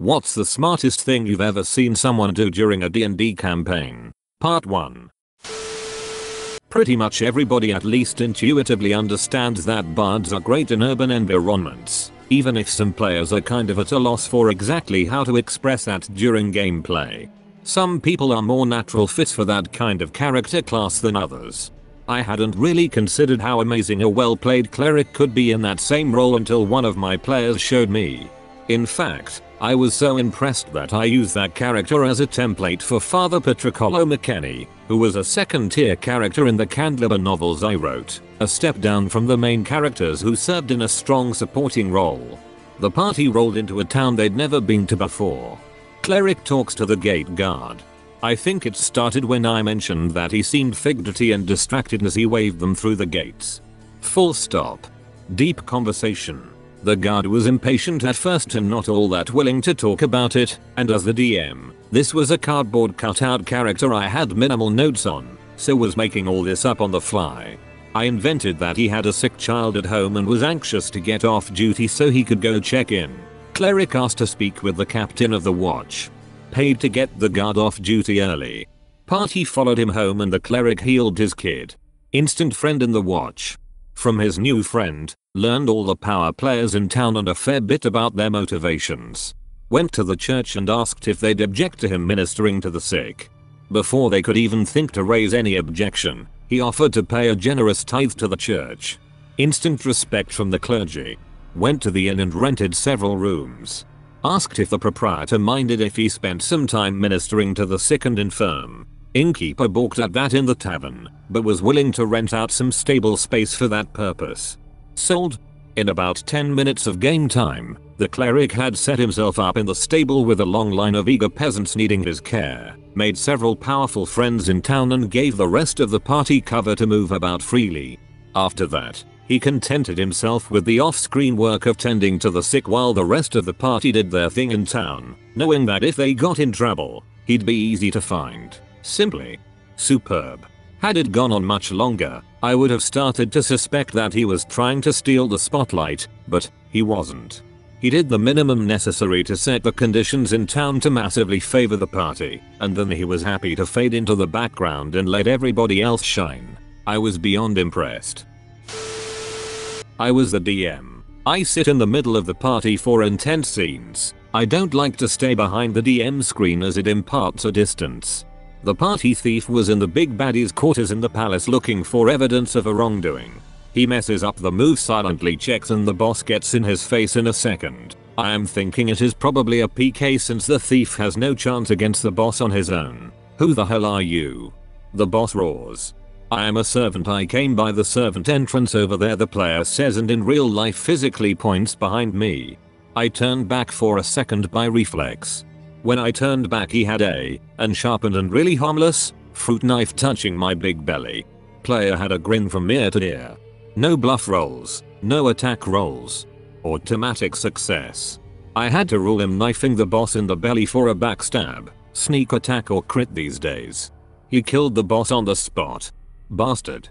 What's the smartest thing you've ever seen someone do during a D&D campaign? Part 1. Pretty much everybody at least intuitively understands that bards are great in urban environments, even if some players are kind of at a loss for exactly how to express that during gameplay. Some people are more natural fits for that kind of character class than others. I hadn't really considered how amazing a well played cleric could be in that same role until one of my players showed me. In fact, I was so impressed that I used that character as a template for Father Patricolo McKenny, who was a second tier character in the Candleber novels I wrote, a step down from the main characters who served in a strong supporting role. The party rolled into a town they'd never been to before. Cleric talks to the gate guard. I think it started when I mentioned that he seemed fidgety and distracted as he waved them through the gates. Full stop. Deep conversation. The guard was impatient at first and not all that willing to talk about it, and as the DM, this was a cardboard cutout character I had minimal notes on, so was making all this up on the fly. I invented that he had a sick child at home and was anxious to get off duty so he could go check in. Cleric asked to speak with the captain of the watch. Paid to get the guard off duty early. Party followed him home and the cleric healed his kid. Instant friend in the watch. From his new friend, learned all the power players in town and a fair bit about their motivations. Went to the church and asked if they'd object to him ministering to the sick. Before they could even think to raise any objection, he offered to pay a generous tithe to the church. Instant respect from the clergy. Went to the inn and rented several rooms. Asked if the proprietor minded if he spent some time ministering to the sick and infirm. Innkeeper balked at that in the tavern, but was willing to rent out some stable space for that purpose. Sold. In about 10 minutes of game time, the cleric had set himself up in the stable with a long line of eager peasants needing his care, made several powerful friends in town and gave the rest of the party cover to move about freely. After that, he contented himself with the off-screen work of tending to the sick while the rest of the party did their thing in town, knowing that if they got in trouble, he'd be easy to find. Simply superb. Had it gone on much longer, I would have started to suspect that he was trying to steal the spotlight, but he wasn't. He did the minimum necessary to set the conditions in town to massively favor the party, and then he was happy to fade into the background and let everybody else shine. I was beyond impressed. I was the DM. I sit in the middle of the party for intense scenes. I don't like to stay behind the DM screen as it imparts a distance. The party thief was in the big baddie's quarters in the palace looking for evidence of a wrongdoing. He messes up the move silently checks and the boss gets in his face in a second. I am thinking it is probably a PK since the thief has no chance against the boss on his own. Who the hell are you? The boss roars. I am a servant I came by the servant entrance over there the player says and in real life physically points behind me. I turn back for a second by reflex. When I turned back he had a, unsharpened and really harmless, fruit knife touching my big belly. Player had a grin from ear to ear. No bluff rolls, no attack rolls. Automatic success. I had to rule him knifing the boss in the belly for a backstab, sneak attack or crit these days. He killed the boss on the spot. Bastard.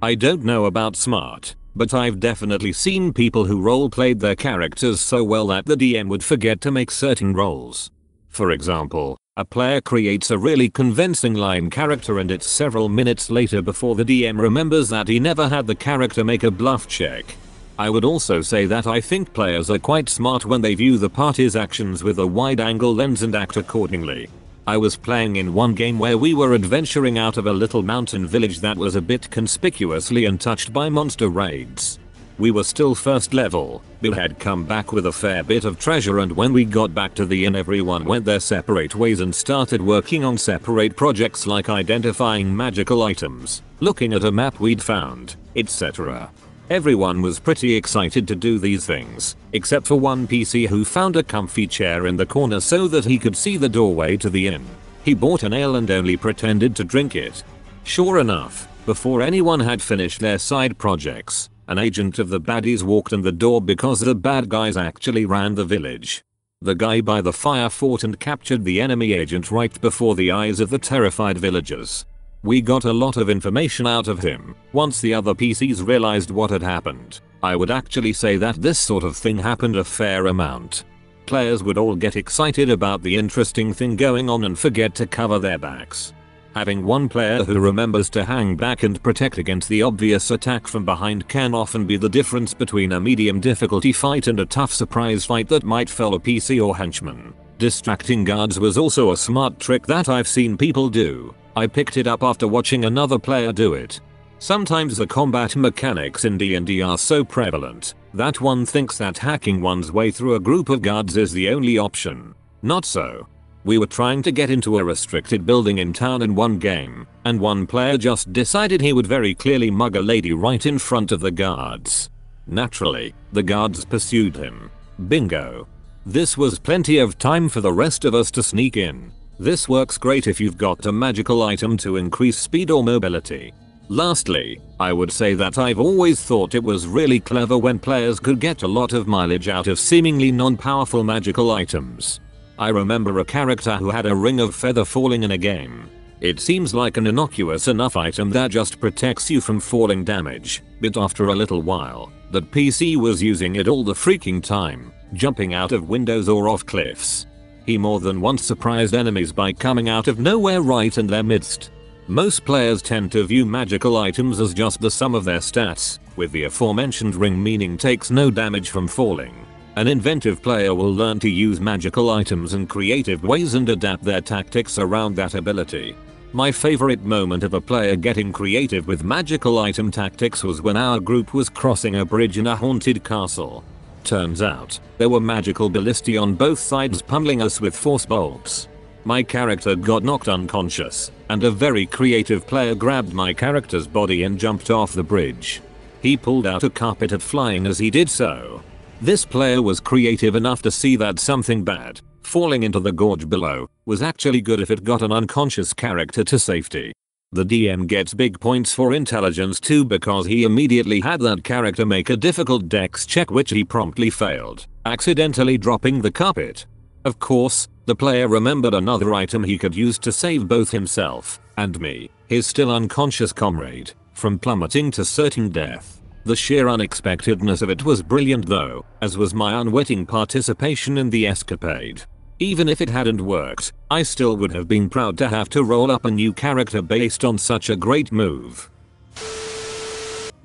I don't know about smart, but I've definitely seen people who role-played their characters so well that the DM would forget to make certain rolls. For example, a player creates a really convincing line character and it's several minutes later before the DM remembers that he never had the character make a bluff check. I would also say that I think players are quite smart when they view the party's actions with a wide angle lens and act accordingly. I was playing in one game where we were adventuring out of a little mountain village that was a bit conspicuously untouched by monster raids. We were still first level, but had come back with a fair bit of treasure and when we got back to the inn everyone went their separate ways and started working on separate projects like identifying magical items, looking at a map we'd found, etc. Everyone was pretty excited to do these things, except for one PC who found a comfy chair in the corner so that he could see the doorway to the inn. He bought an ale and only pretended to drink it. Sure enough, before anyone had finished their side projects, an agent of the baddies walked in the door because the bad guys actually ran the village. The guy by the fire fought and captured the enemy agent right before the eyes of the terrified villagers. We got a lot of information out of him once the other PCs realized what had happened. I would actually say that this sort of thing happened a fair amount. players would all get excited about the interesting thing going on and forget to cover their backs. Having one player who remembers to hang back and protect against the obvious attack from behind can often be the difference between a medium difficulty fight and a tough surprise fight that might fell a PC or henchman. Distracting guards was also a smart trick that I've seen people do. I picked it up after watching another player do it. Sometimes the combat mechanics in D&D are so prevalent that one thinks that hacking one's way through a group of guards is the only option. Not so. We were trying to get into a restricted building in town in one game, and one player just decided he would very clearly mug a lady right in front of the guards. Naturally, the guards pursued him. Bingo. This was plenty of time for the rest of us to sneak in. This works great if you've got a magical item to increase speed or mobility. Lastly, I would say that I've always thought it was really clever when players could get a lot of mileage out of seemingly non-powerful magical items. I remember a character who had a ring of feather falling in a game. It seems like an innocuous enough item that just protects you from falling damage, but after a little while, that PC was using it all the freaking time, jumping out of windows or off cliffs. He more than once surprised enemies by coming out of nowhere right in their midst. Most players tend to view magical items as just the sum of their stats, with the aforementioned ring meaning takes no damage from falling. An inventive player will learn to use magical items in creative ways and adapt their tactics around that ability. My favorite moment of a player getting creative with magical item tactics was when our group was crossing a bridge in a haunted castle. Turns out, there were magical ballistae on both sides pummeling us with force bolts. My character got knocked unconscious, and a very creative player grabbed my character's body and jumped off the bridge. He pulled out a carpet of flying as he did so, this player was creative enough to see that something bad, falling into the gorge below, was actually good if it got an unconscious character to safety. The DM gets big points for intelligence too because he immediately had that character make a difficult dex check which he promptly failed, accidentally dropping the carpet. Of course, the player remembered another item he could use to save both himself and me, his still unconscious comrade, from plummeting to certain death. The sheer unexpectedness of it was brilliant though, as was my unwitting participation in the escapade. Even if it hadn't worked, I still would have been proud to have to roll up a new character based on such a great move.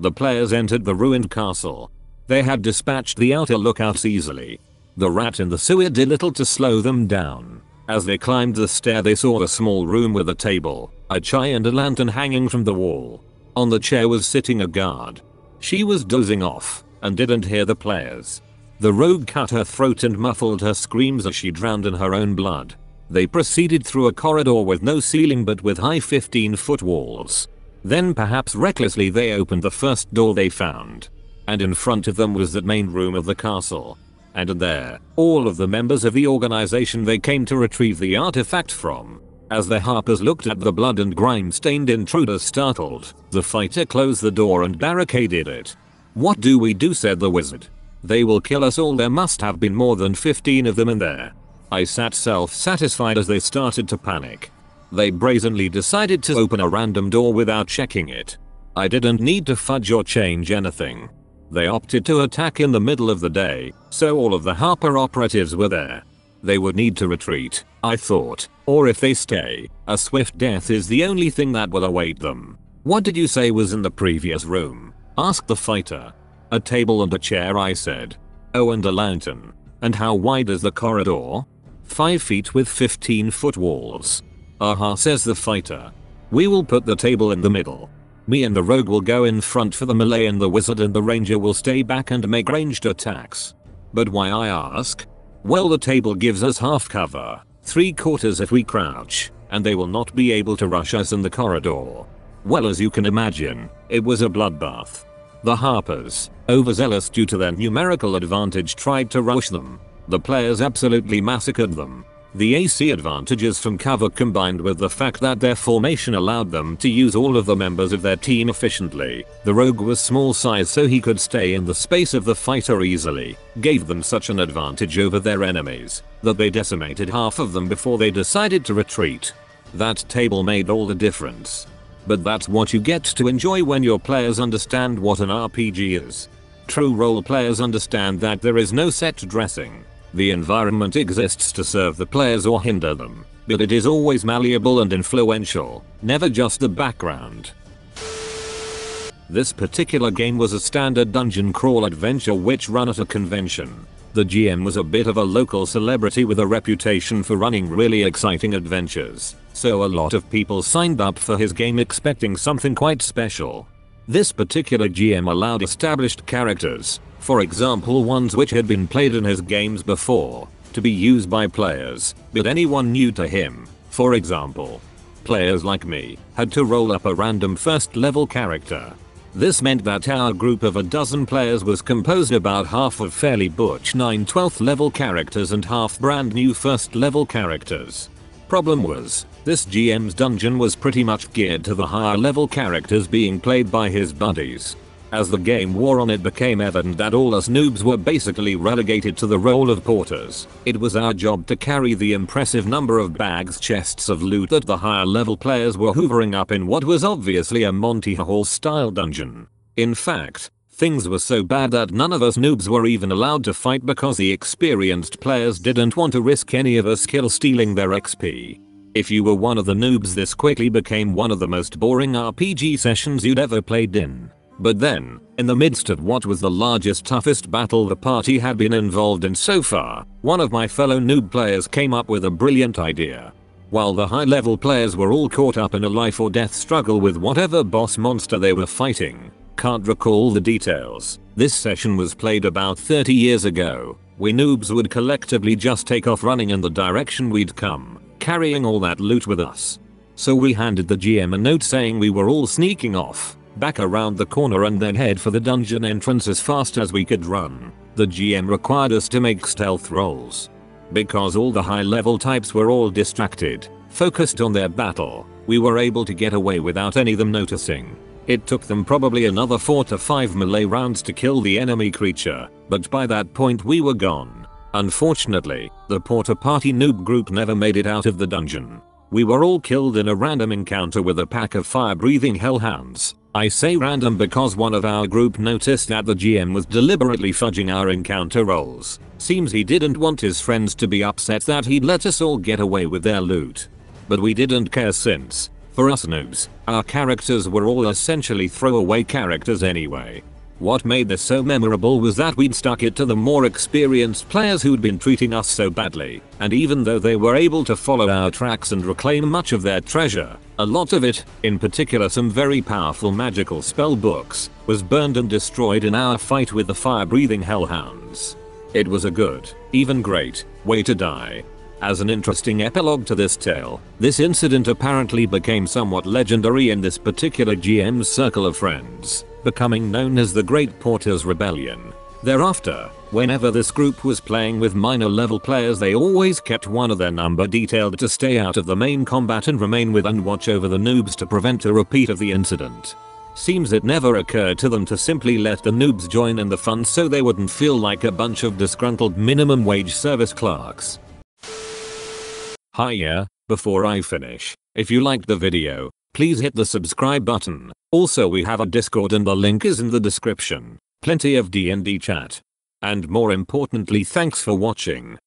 The players entered the ruined castle. They had dispatched the outer lookouts easily. The rat in the sewer did little to slow them down. As they climbed the stair they saw a small room with a table, a chai and a lantern hanging from the wall. On the chair was sitting a guard, she was dozing off and didn't hear the players. The rogue cut her throat and muffled her screams as she drowned in her own blood. They proceeded through a corridor with no ceiling but with high 15 foot walls. Then perhaps recklessly they opened the first door they found. And in front of them was the main room of the castle. And in there, all of the members of the organization they came to retrieve the artifact from. As the Harpers looked at the blood and grime stained intruder startled, the fighter closed the door and barricaded it. What do we do said the wizard. They will kill us all there must have been more than 15 of them in there. I sat self-satisfied as they started to panic. They brazenly decided to open a random door without checking it. I didn't need to fudge or change anything. They opted to attack in the middle of the day, so all of the Harper operatives were there. They would need to retreat, I thought, or if they stay, a swift death is the only thing that will await them. What did you say was in the previous room? Asked the fighter. A table and a chair I said. Oh and a lantern. And how wide is the corridor? 5 feet with 15 foot walls. Aha says the fighter. We will put the table in the middle. Me and the rogue will go in front for the melee and the wizard and the ranger will stay back and make ranged attacks. But why I ask? Well the table gives us half cover. Three quarters if we crouch, and they will not be able to rush us in the corridor. Well as you can imagine, it was a bloodbath. The Harpers, overzealous due to their numerical advantage tried to rush them. The players absolutely massacred them, the AC advantages from cover combined with the fact that their formation allowed them to use all of the members of their team efficiently. The rogue was small size so he could stay in the space of the fighter easily, gave them such an advantage over their enemies that they decimated half of them before they decided to retreat. That table made all the difference. But that's what you get to enjoy when your players understand what an RPG is. True role players understand that there is no set dressing. The environment exists to serve the players or hinder them, but it is always malleable and influential, never just the background. This particular game was a standard dungeon crawl adventure which run at a convention. The GM was a bit of a local celebrity with a reputation for running really exciting adventures, so a lot of people signed up for his game expecting something quite special. This particular GM allowed established characters, for example ones which had been played in his games before, to be used by players, but anyone new to him, for example, players like me, had to roll up a random first level character. This meant that our group of a dozen players was composed about half of fairly butch 9 12th level characters and half brand new first level characters. Problem was, this GM's dungeon was pretty much geared to the higher level characters being played by his buddies. As the game wore on it became evident that all us noobs were basically relegated to the role of porters. It was our job to carry the impressive number of bags chests of loot that the higher level players were hoovering up in what was obviously a Monty Hall style dungeon. In fact, things were so bad that none of us noobs were even allowed to fight because the experienced players didn't want to risk any of us kill stealing their XP. If you were one of the noobs this quickly became one of the most boring RPG sessions you'd ever played in. But then, in the midst of what was the largest toughest battle the party had been involved in so far, one of my fellow noob players came up with a brilliant idea. While the high level players were all caught up in a life or death struggle with whatever boss monster they were fighting, can't recall the details, this session was played about 30 years ago, we noobs would collectively just take off running in the direction we'd come, carrying all that loot with us. So we handed the GM a note saying we were all sneaking off, back around the corner and then head for the dungeon entrance as fast as we could run. The GM required us to make stealth rolls. Because all the high level types were all distracted, focused on their battle, we were able to get away without any of them noticing. It took them probably another 4 to 5 melee rounds to kill the enemy creature, but by that point we were gone. Unfortunately, the Porter Party noob group never made it out of the dungeon. We were all killed in a random encounter with a pack of fire-breathing hellhounds. I say random because one of our group noticed that the GM was deliberately fudging our encounter rolls. Seems he didn't want his friends to be upset that he'd let us all get away with their loot. But we didn't care since, for us noobs, our characters were all essentially throwaway characters anyway. What made this so memorable was that we'd stuck it to the more experienced players who'd been treating us so badly, and even though they were able to follow our tracks and reclaim much of their treasure, a lot of it, in particular some very powerful magical spell books, was burned and destroyed in our fight with the fire-breathing hellhounds. It was a good, even great, way to die. As an interesting epilogue to this tale, this incident apparently became somewhat legendary in this particular GM's circle of friends becoming known as the Great Porters Rebellion. Thereafter, whenever this group was playing with minor level players they always kept one of their number detailed to stay out of the main combat and remain with and watch over the noobs to prevent a repeat of the incident. Seems it never occurred to them to simply let the noobs join in the fun so they wouldn't feel like a bunch of disgruntled minimum wage service clerks. Hiya, before I finish, if you liked the video, please hit the subscribe button. Also we have a discord and the link is in the description. Plenty of D&D chat. And more importantly thanks for watching.